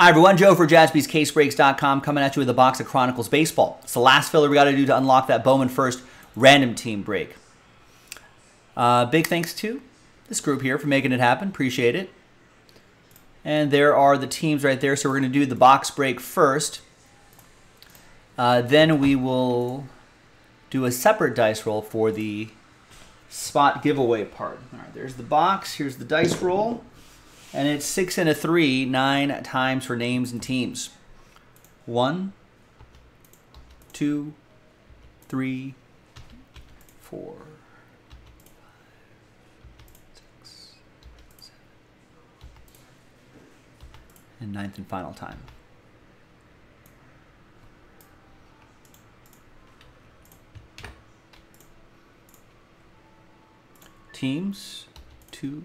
Hi, everyone. Joe for jaspyscasebreaks.com coming at you with a box of Chronicles Baseball. It's the last filler we got to do to unlock that Bowman First random team break. Uh, big thanks to this group here for making it happen. Appreciate it. And there are the teams right there. So we're going to do the box break first. Uh, then we will do a separate dice roll for the spot giveaway part. All right, there's the box. Here's the dice roll. And it's six and a three, nine times for names and teams. One, two, three, four, and ninth and final time. Teams, two,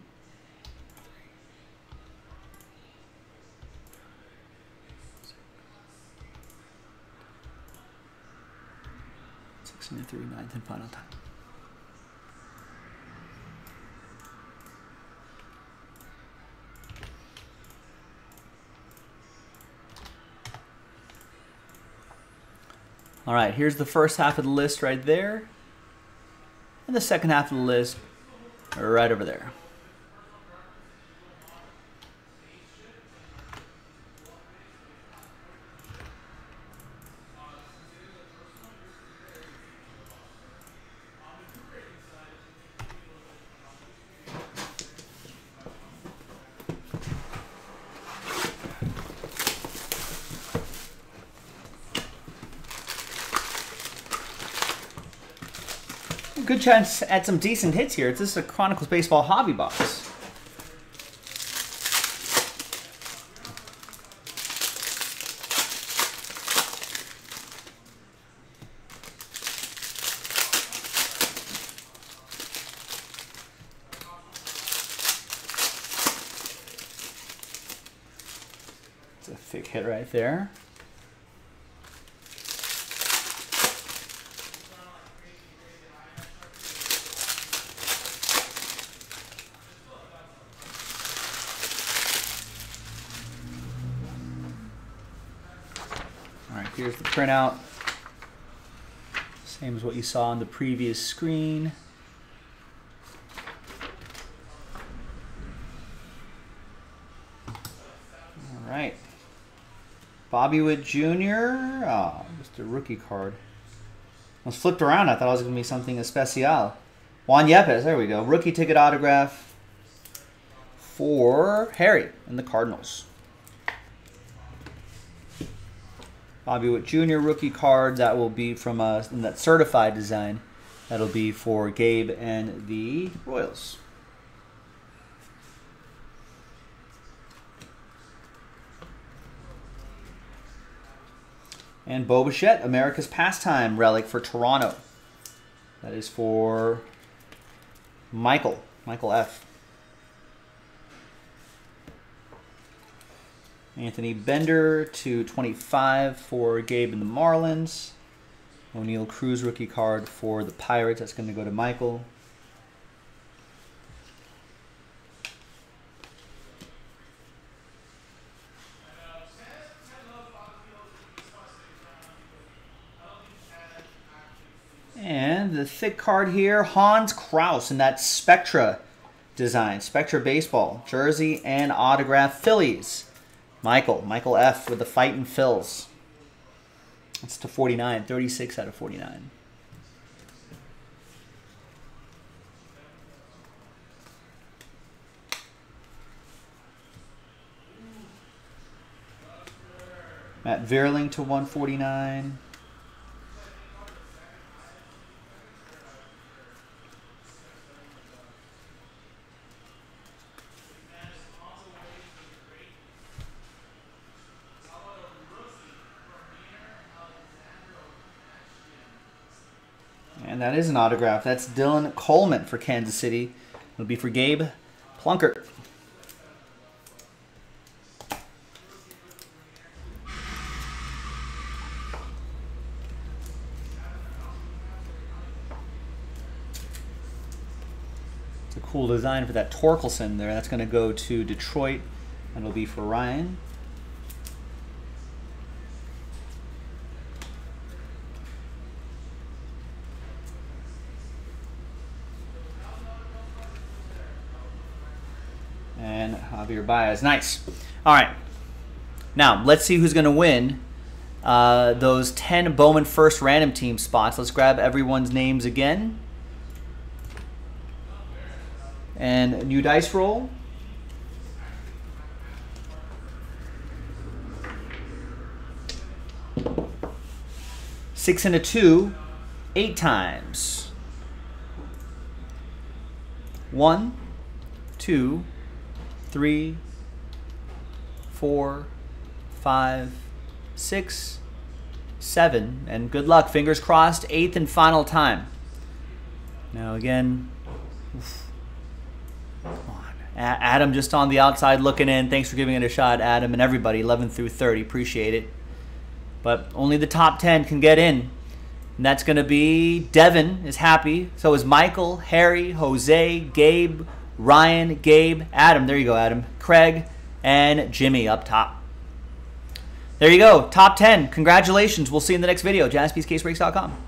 six and a three, ninth and final time. All right, here's the first half of the list right there. And the second half of the list right over there. Good chance at some decent hits here. This is a Chronicles Baseball hobby box. It's a thick hit right there. Here's the printout. Same as what you saw on the previous screen. All right. Bobby Witt Jr. Oh, just a rookie card. I was flipped around. I thought it was going to be something especial. Juan Yepez, there we go. Rookie ticket autograph for Harry and the Cardinals. Bobby Witt Jr. rookie card that will be from uh, that certified design. That'll be for Gabe and the Royals. And Bo America's Pastime relic for Toronto. That is for Michael, Michael F. Anthony Bender to 25 for Gabe and the Marlins. Oneil Cruz rookie card for the Pirates. That's going to go to Michael. And the thick card here, Hans Crouse in that Spectra design. Spectra Baseball, jersey and autograph Phillies. Michael, Michael F. with the fight Fightin' Phils. That's to 49, 36 out of 49. Matt Vierling to 149. And that is an autograph. That's Dylan Coleman for Kansas City. It'll be for Gabe Plunkert. It's a cool design for that Torkelson there. That's going to go to Detroit, and it'll be for Ryan. Javier Baez. Nice. All right. Now, let's see who's going to win uh, those 10 Bowman First random team spots. Let's grab everyone's names again. And new dice roll. Six and a two, eight times. One, two, three, four, five, six, seven, and good luck. Fingers crossed, eighth and final time. Now again, Adam just on the outside looking in. Thanks for giving it a shot, Adam, and everybody, 11 through 30. Appreciate it. But only the top 10 can get in. And that's going to be Devin is happy. So is Michael, Harry, Jose, Gabe, Ryan, Gabe, Adam. There you go, Adam. Craig, and Jimmy up top. There you go. Top 10. Congratulations. We'll see you in the next video. JaspysCaseBreaks.com.